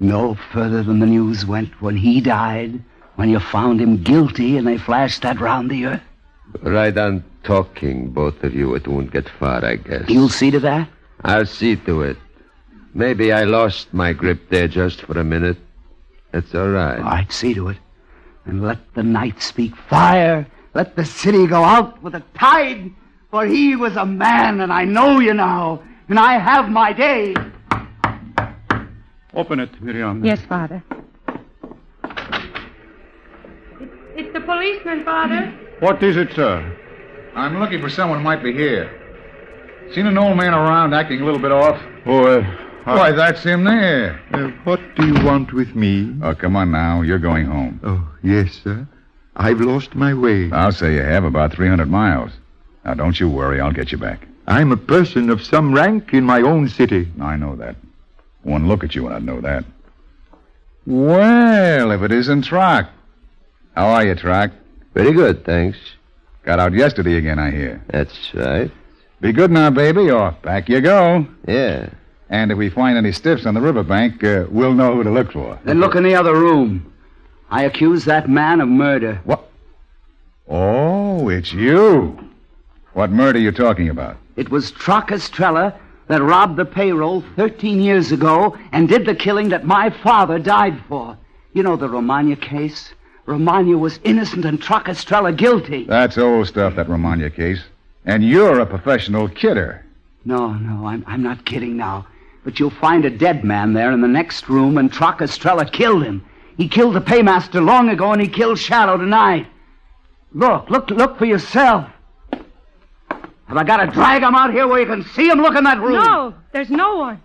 No further than the news went when he died, when you found him guilty and they flashed that round the earth.
Right on talking, both of you. It won't get far, I guess.
You'll see to that?
I'll see to it. Maybe I lost my grip there just for a minute. That's all right.
All right, see to it. And let the night speak fire. Let the city go out with a tide. For he was a man, and I know you now. And I have my day.
Open it, Miriamne.
Yes, Father. It's the policeman, Father.
What is it, sir?
I'm looking for someone who might be here. Seen an old man around acting a little bit off?
Oh, uh,
Why, that's him there.
Uh, what do you want with me?
Oh, come on now. You're going home.
Oh, yes, sir. I've lost my way.
I'll say you have about 300 miles. Now, don't you worry. I'll get you back.
I'm a person of some rank in my own city.
I know that. One look at you and I'd know that. Well, if it isn't Trock. How are you, Trock?
Very good, thanks.
Got out yesterday again, I hear.
That's right.
Be good now, baby, or back you go.
Yeah.
And if we find any stiffs on the riverbank, uh, we'll know who to look for.
Then look in the other room. I accuse that man of murder.
What? Oh, it's you. What murder are you talking about?
It was Trock Estrella that robbed the payroll 13 years ago and did the killing that my father died for. You know the Romagna case? Romagna was innocent and Trock Estrella guilty.
That's old stuff, that Romagna case. And you're a professional kidder.
No, no, I'm, I'm not kidding now. But you'll find a dead man there in the next room, and Trock Estrella killed him. He killed the paymaster long ago, and he killed Shadow tonight. Look, look, look for yourself. Have I got to drag him out here where you can see him? Look in that room.
No, there's no one.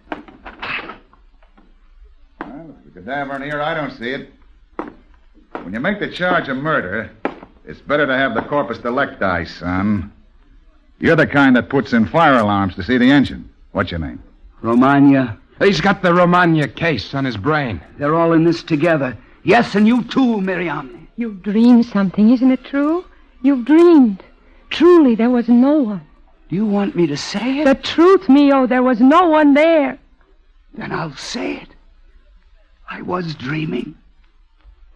Well, if the cadaver in here, I don't see it. When you make the charge of murder, it's better to have the corpus delicti, son. You're the kind that puts in fire alarms to see the engine. What's your name?
Romagna.
He's got the Romagna case on his brain.
They're all in this together. Yes, and you too, Miriamne.
You've dreamed something, isn't it true? You've dreamed. Truly, there was no one.
Do you want me to say it?
The truth, Mio, there was no one there.
Then I'll say it. I was dreaming.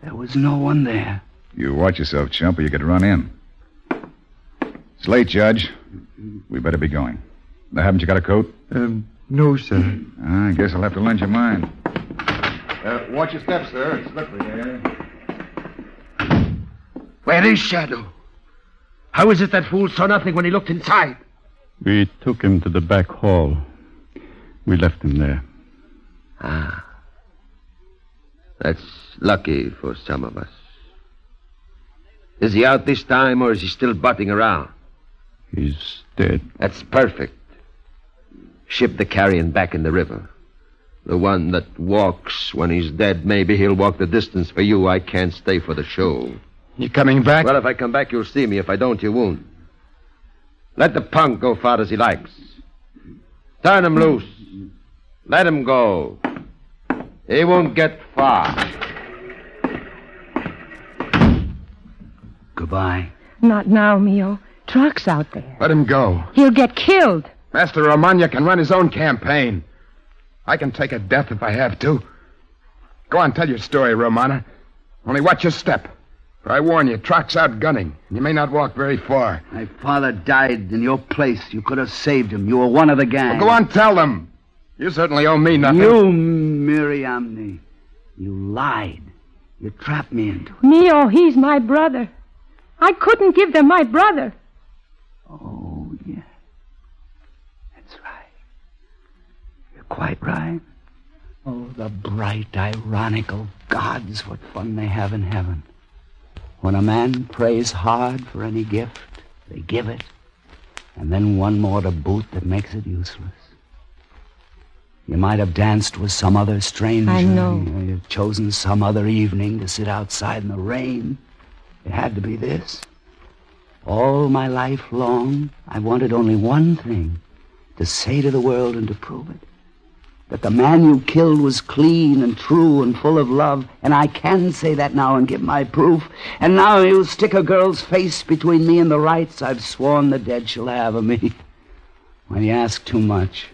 There was no one there.
You watch yourself, chump, or you could run in. It's late, Judge. We better be going. Now, haven't you got a coat?
Um, no, sir.
I guess I'll have to lend you mine. Uh, watch your steps, sir. It's slippery here.
Where is Shadow? How is it that fool saw nothing when he looked inside?
We took him to the back hall. We left him there.
Ah. That's lucky for some of us. Is he out this time, or is he still butting around?
He's dead.
That's perfect. Ship the carrion back in the river. The one that walks when he's dead, maybe he'll walk the distance for you. I can't stay for the show.
You coming back?
Well, if I come back, you'll see me. If I don't, you won't. Let the punk go far as he likes. Turn him loose. Let him go. He won't get far.
Goodbye.
Not now, Mio. Trock's out there.
Let him go.
He'll get killed.
Master Romagna can run his own campaign. I can take a death if I have to. Go on, tell your story, Romagna. Only watch your step. For I warn you, Trock's out gunning. You may not walk very far.
My father died in your place. You could have saved him. You were one of the gang.
Well, go on, tell them. You certainly owe me nothing.
You, Miriamne. You lied. You trapped me into it.
Mio, he's my brother. I couldn't give them my brother.
Oh, yeah. That's right. You're quite right. Oh, the bright, ironical gods, what fun they have in heaven. When a man prays hard for any gift, they give it, and then one more to boot that makes it useless. You might have danced with some other stranger.
I know.
You've chosen some other evening to sit outside in the rain. It had to be this. All my life long, I wanted only one thing to say to the world and to prove it. That the man you killed was clean and true and full of love, and I can say that now and give my proof. And now you stick a girl's face between me and the rights I've sworn the dead shall have of me. When you ask too much,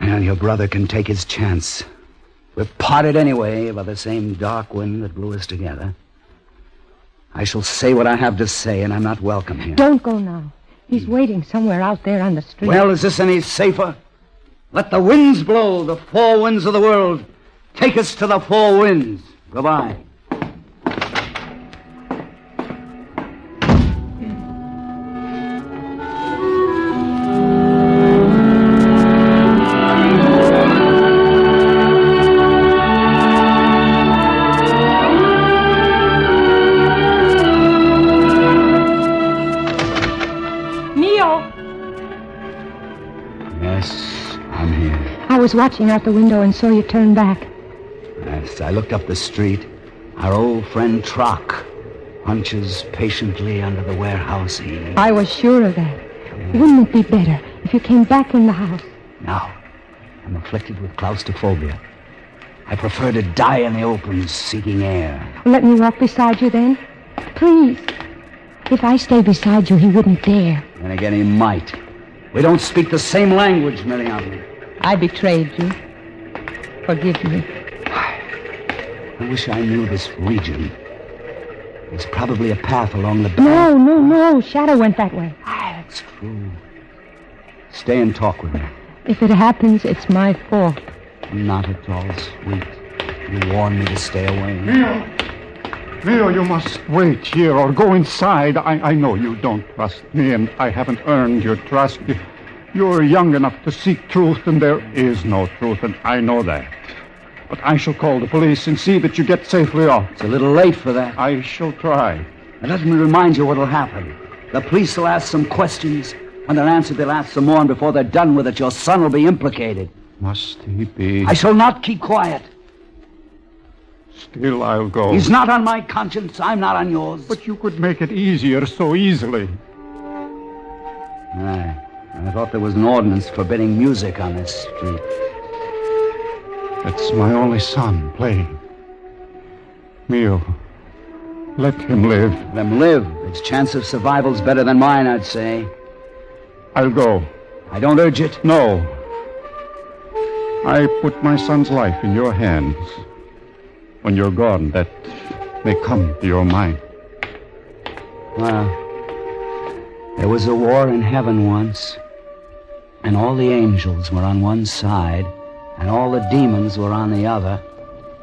Well, your brother can take his chance. We're parted anyway by the same dark wind that blew us together. I shall say what I have to say, and I'm not welcome here.
Don't go now. He's waiting somewhere out there on the street.
Well, is this any safer? Let the winds blow, the four winds of the world. Take us to the four winds. Goodbye.
Was watching out the window and saw you turn back.
Yes, I looked up the street. Our old friend Trock hunches patiently under the warehouse eave.
I was sure of that. Wouldn't it be better if you came back in the house?
No. I'm afflicted with claustrophobia. I prefer to die in the open, seeking air.
Let me walk beside you then. Please. If I stay beside you, he wouldn't dare.
Then again, he might. We don't speak the same language, Miriamne.
I betrayed you. Forgive me.
I wish I knew this region. It's probably a path along the bank.
No, no, no. Shadow went that way.
Ah, That's true. Stay and talk with me.
If it happens, it's my fault.
Not at all, sweet. You warned me to stay away.
Mio! Mio, you must wait here or go inside. I, I know you don't trust me, and I haven't earned your trust. You're young enough to seek truth, and there is no truth, and I know that. But I shall call the police and see that you get safely off.
It's a little late for that.
I shall try.
And let me remind you what'll happen. The police will ask some questions. When they're answered, they'll ask some more, and before they're done with it, your son will be implicated.
Must he be?
I shall not keep quiet.
Still, I'll go.
He's not on my conscience. I'm not on yours.
But you could make it easier so easily.
Aye. I thought there was an ordinance forbidding music on this street.
It's my only son playing. Mio, let him live.
Let him live. His chance of survival's better than mine, I'd say.
I'll go.
I don't urge it.
No. I put my son's life in your hands. When you're gone, that may come to your mind.
Well, there was a war in heaven once, and all the angels were on one side, and all the demons were on the other.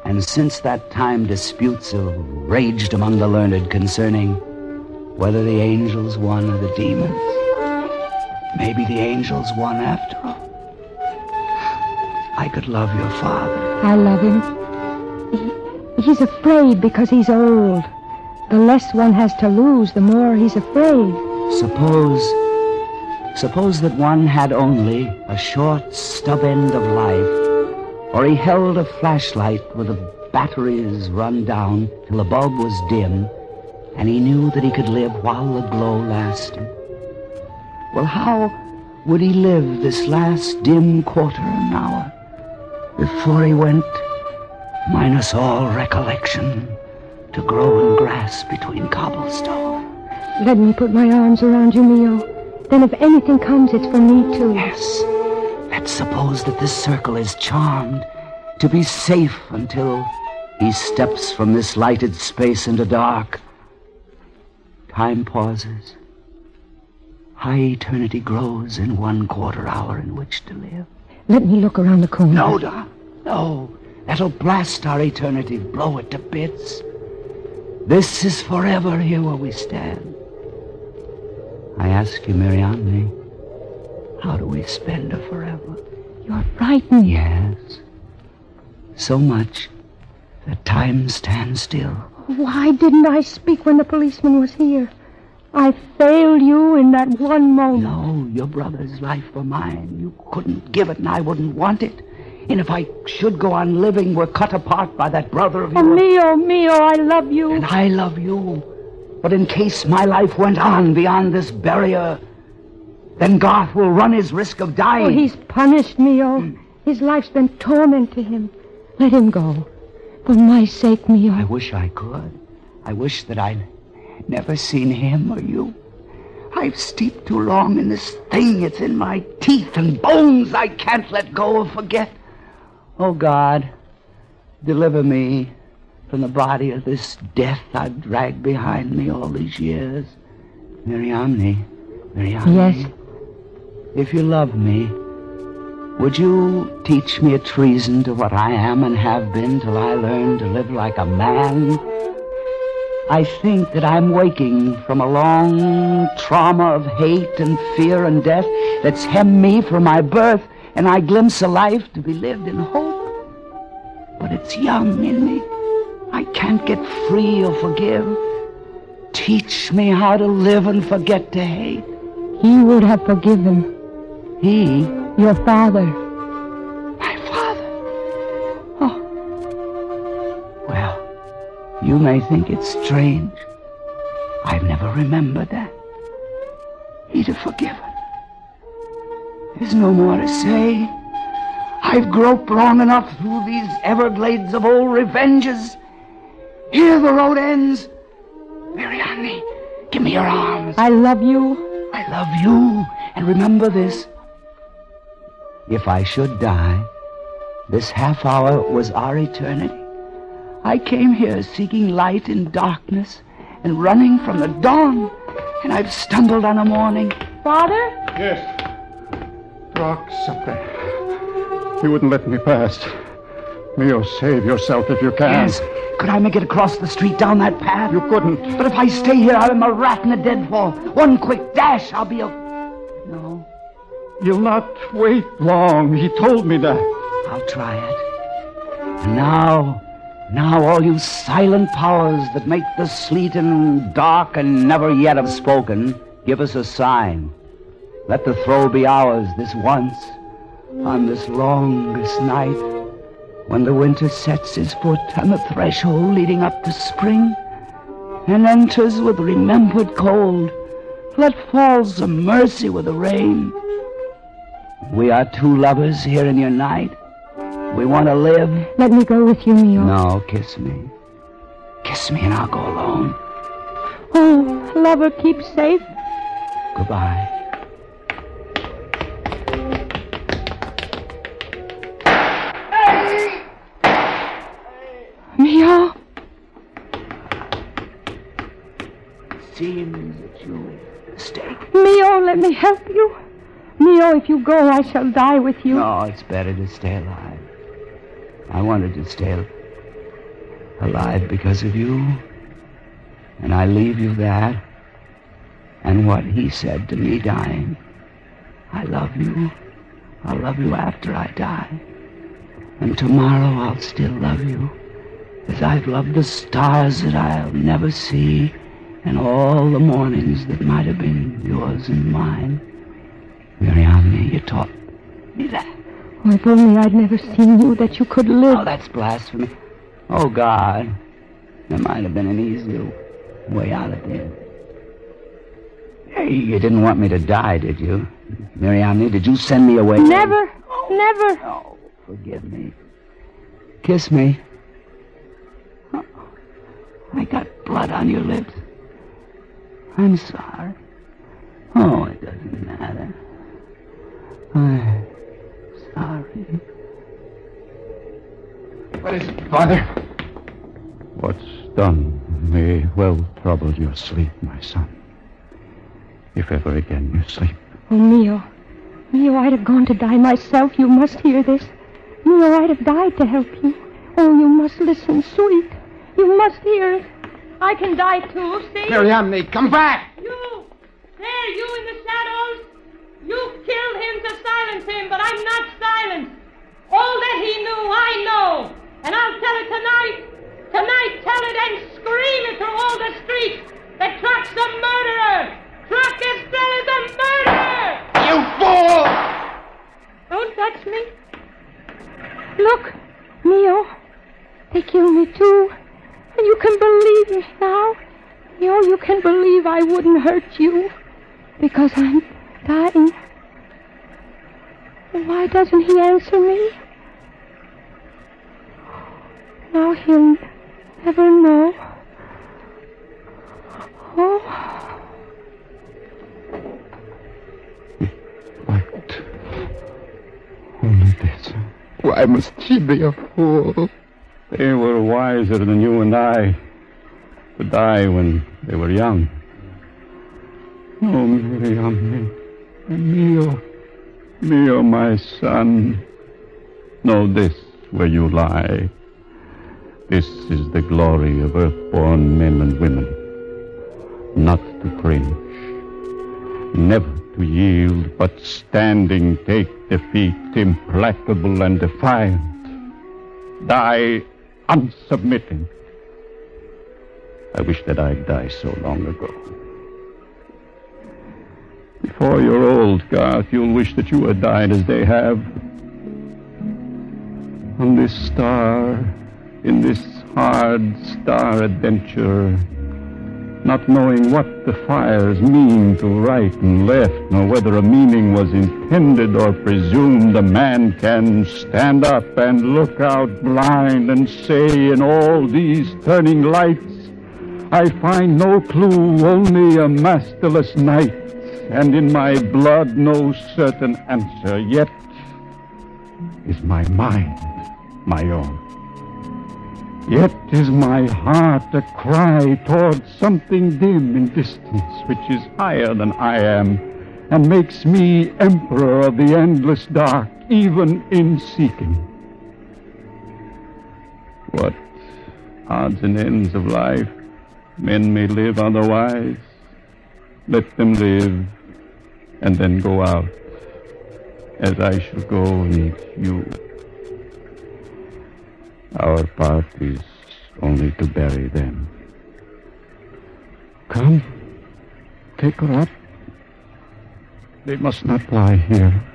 And since that time, disputes have raged among the learned concerning whether the angels won or the demons. Maybe the angels won after all. I could love your father.
I love him. He, he's afraid because he's old. The less one has to lose, the more he's afraid.
Suppose. Suppose that one had only a short stub end of life, or he held a flashlight with the batteries run down till the bulb was dim, and he knew that he could live while the glow lasted. Well, how would he live this last dim quarter of an hour before he went, minus all recollection, to grow in grass between cobblestone?
Let me put my arms around you, Mio. Then if anything comes, it's for me, too.
Yes. Let's suppose that this circle is charmed to be safe until he steps from this lighted space into dark. Time pauses. High eternity grows in one quarter hour in which to live.
Let me look around the corner.
No, Doc. No. That'll blast our eternity, blow it to bits. This is forever here where we stand. I ask you, Miriamne, eh? how do we spend a forever?
You're frightened.
Yes. So much that time stands still.
Why didn't I speak when the policeman was here? I failed you in that one moment.
No, your brother's life for mine. You couldn't give it, and I wouldn't want it. And if I should go on living, we're cut apart by that brother of yours.
Oh,
yours.
Mio, Mio, I love you.
And I love you. But in case my life went on beyond this barrier, then Garth will run his risk of dying.
Oh, he's punished, Mio. Oh. Hmm. His life's been torment to him. Let him go. For my sake, Mio. Oh.
I wish I could. I wish that I'd never seen him or you. I've steeped too long in this thing. It's in my teeth and bones I can't let go or forget. Oh, God, deliver me from the body of this death I've dragged behind me all these years. Miriamne, Miriamne.
Yes.
If you love me, would you teach me a treason to what I am and have been till I learn to live like a man? I think that I'm waking from a long trauma of hate and fear and death that's hemmed me from my birth, and I glimpse a life to be lived in hope. But it's young in me. I can't get free or forgive. Teach me how to live and forget to hate.
He would have forgiven.
He?
Your father.
My father? Oh. Well, you may think it's strange. I've never remembered that. He'd have forgiven. There's no more to say. I've groped long enough through these Everglades of old revenges. Here the road ends. Miriamne, give me your arms.
I love you.
I love you. And remember this. If I should die, this half hour was our eternity. I came here seeking light in darkness and running from the dawn, and I've stumbled on a morning.
Father?
Yes. Rock something. You wouldn't let me pass. Mio, save yourself if you can.
Yes. Could I make it across the street down that path?
You couldn't.
But if I stay here, I'm a rat in a deadfall. One quick dash, I'll be a. No.
You'll not wait long. He told me that.
I'll try it. And now, now, all you silent powers that make the sleet and dark and never yet have spoken, give us a sign. Let the throw be ours this once, on this longest night, when the winter sets his foot on the threshold leading up to spring, and enters with remembered cold. Let fall some mercy with the rain. We are two lovers here in your night. We want to live.
Let me go with you, Mio.
No, kiss me. Kiss me and I'll go alone.
Oh, lover, keep safe.
Goodbye. Seems that you mistake.
Mio, let me help you. Mio, if you go, I shall die with you.
No, it's better to stay alive. I wanted to stay alive because of you. And I leave you that. And what he said to me dying. I love you. I'll love you after I die. And tomorrow I'll still love you. As I've loved the stars that I'll never see. And all the mornings that might have been yours and mine. Miriamne, you taught me that.
Oh, if only I'd never seen you, that you could live.
Oh, that's blasphemy. Oh, God. There might have been an easier way out of this. Hey, you didn't want me to die, did you? Miriamne, did you send me away?
Never, oh, never.
Oh, forgive me. Kiss me. Oh, I got blood on your lips. I'm sorry. Oh, it doesn't matter. I'm sorry.
What is it, Father? What's done may well trouble your sleep, my son. If ever again you sleep.
Oh, Mio. Mio, I'd have gone to die myself. You must hear this. Mio, I'd have died to help you. Oh, you must listen, sweet. You must hear it. I can die too, see?
Miriamne, come back!
You! There, you in the shadows! You killed him to silence him, but I'm not silenced. All that he knew, I know. And I'll tell it tonight. Tonight, tell it and scream it through all the streets that Trock's a murderer. Truck Estrell is a murderer!
You fool!
Don't touch me. Look, Mio. They killed me too. And you can believe me now. You know, you can believe I wouldn't hurt you because I'm dying. Why doesn't he answer me? Now he'll never know. Oh. What? Only this.
Why must she be a fool?
They were wiser than you and I to die when they were young. Oh, Miriamne, Mio, Mio, my son. Know this where you lie. This is the glory of earth-born men and women. Not to cringe, never to yield, but standing take defeat, implacable and defiant. Die unsubmitting. I wish that I'd die so long ago. Before you're old, Garth, you'll wish that you had died as they have. On this star, in this hard star adventure, not knowing what the fires mean to right and left, nor whether a meaning was intended or presumed, a man can stand up and look out blind and say, in all these turning lights, I find no clue, only a masterless night, and in my blood no certain answer, yet is my mind my own. Yet is my heart a cry toward something dim in distance, which is higher than I am, and makes me emperor of the endless dark, even in seeking. What odds and ends of life men may live otherwise? Let them live, and then go out, as I shall go and you. Our part is only to bury them. Come, take her up. They must not lie here.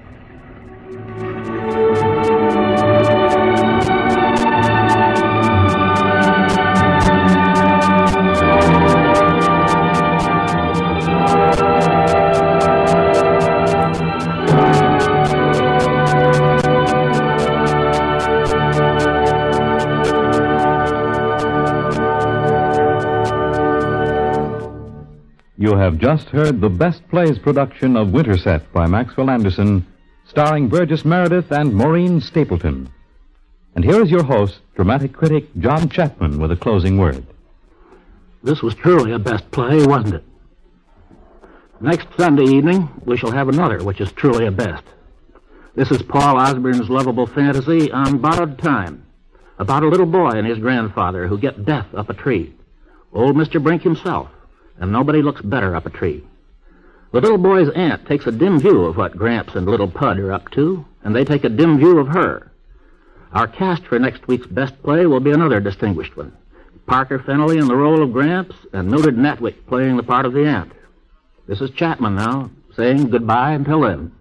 Have just heard the Best Plays production of Winterset by Maxwell Anderson, starring Burgess Meredith and Maureen Stapleton. And here is your host, dramatic critic John Chapman, with a closing word.
This was truly a best play, wasn't it? Next Sunday evening, we shall have another, which is truly a best. This is Paul Osborn's lovable fantasy on borrowed time, about a little boy and his grandfather who get death up a tree. Old Mr. Brink himself, and nobody looks better up a tree. The little boy's aunt takes a dim view of what Gramps and little Pud are up to, and they take a dim view of her. Our cast for next week's best play will be another distinguished one. Parker Fennelly in the role of Gramps, and Mildred Natwick playing the part of the aunt. This is Chapman now, saying goodbye until then.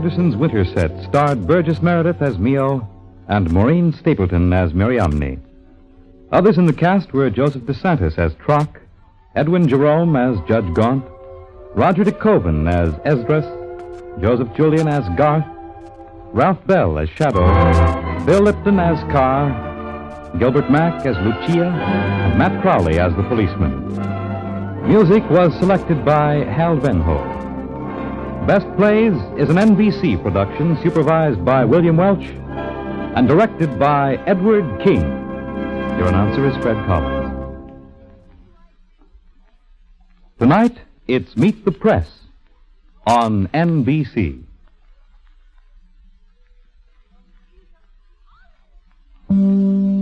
Maxwell Winterset starred Burgess Meredith as Mio and Maureen Stapleton as Miriamne. Others in the cast were Joseph DeSantis as Trock, Edwin Jerome as Judge Gaunt, Roger De Koven as Esdras, Joseph Julian as Garth, Ralph Bell as Shadow, Bill Lipton as Carr, Gilbert Mack as Lucia, and Matt Crowley as the policeman. Music was selected by Hal Venho. Best Plays is an NBC production supervised by William Welch and directed by Edward King. Your announcer is Fred Collins. Tonight, it's Meet the Press on NBC. Mm.